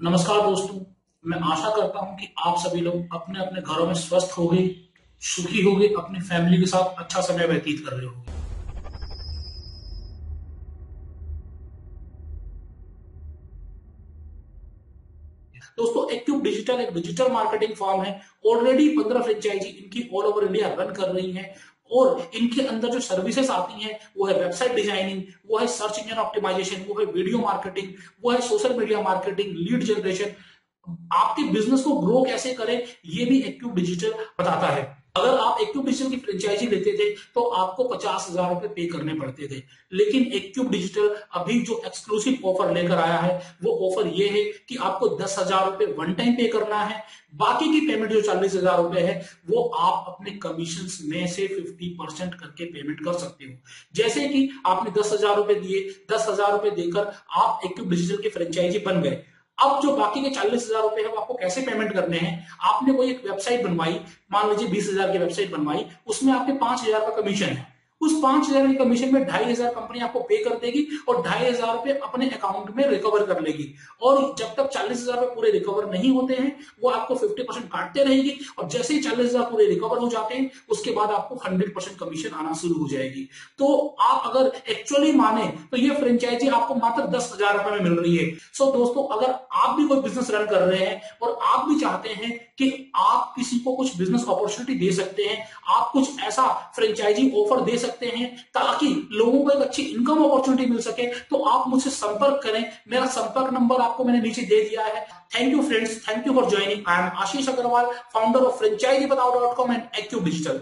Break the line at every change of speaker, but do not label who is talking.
नमस्कार दोस्तों, मैं आशा करता हूँ कि आप सभी लोग अपने अपने घरों में स्वस्थ होंगे, सुखी होंगे, अपनी फैमिली के साथ अच्छा समय व्यतीत कर रहे होंगे। दोस्तों एक्टिव डिजिटल एक डिजिटल मार्केटिंग फॉर्म है। ऑलरेडी पंद्रह फ्रेंचाइजी इनकी ऑल ओवर इंडिया रन कर रही हैं। और इनके अंदर जो सर्विसेज़ आती हैं, वो है वेबसाइट डिज़ाइनिंग वो है सर्च इंजन ऑप्टिमाइजेशन वो है वीडियो मार्केटिंग वो है social media marketing lead generation आपके बिज़नेस को ग्रो कैसे करें, ये भी एक्टिव डिजिटल बताता है। अगर आप डिजिटल की फ्रेंचाइजी लेते थे तो आपको पचास हज़ार रुपए पे करने पड़ते थे। लेकिन एक्टिव डिजिटल अभी जो एक्सक्लूसिव ऑफ़र लेकर आया है, वो ऑफ़र ये है कि आपको दस हज़ार रुपए वन टाइम पे करना है। बाकी की पेमेंट जो चालीस हज़ार रुपए है, वो आप अपने कमीशन में से फिफ्टी परसेंट करके पेमेंट कर सकते हो। जैसे कि आपने दस हज़ार रुपए दिए, दस हज़ार रुपए देकर आप एक्टिव डिजिटल की फ्रेंचाइजी बन गए। अब जो बाकी के चालीस हज़ार रुपए है, वो आपको कैसे पेमेंट करने हैं? आपने कोई एक वेबसाइट बनवाई, मान लीजिए बीस हज़ार की वेबसाइट बनवाई, उसमें आपके पाँच हज़ार का कमीशन है। उस पाँच हज़ार की कमीशन में ढाई हज़ार कंपनी आपको पे कर देगी और ढाई हज़ार रुपए अपने अकाउंट में रिकवर कर लेगी। और जब तक चालीस हज़ार रुपए पूरे रिकवर नहीं होते हैं, वो आपको फिफ्टी परसेंट काटते रहेगी और जैसे ही चालीस हज़ार पूरे रिकवर हो जाते हैं, उसके बाद आपको हंड्रेड परसेंट कमीशन आना शुरू हो जाएगी। तो आप अगर एक्चुअली माने तो ये फ्रेंचाइजी आपको मात्र दस हज़ार रुपए में मिल रही है। सो दोस्तों, अगर आप भी कोई बिज़नेस रन कर रहे हैं और आप भी चाहते हैं कि आप किसी को कुछ बिज़नेस अपॉर्चुनिटी दे सकते हैं, आप कुछ ऐसा फ्रेंचाइजी ऑफ़र दे सकते हैं ताकि लोगों को एक अच्छी इनकम अपॉर्चुनिटी मिल सके। तो आप मुझसे संपर्क करें। मेरा संपर्क नंबर आपको मैंने नीचे दे दिया है। Thank you friends thank you for joining I am Ashish Agarwal founder of franchisee Batao dot com and AQ digital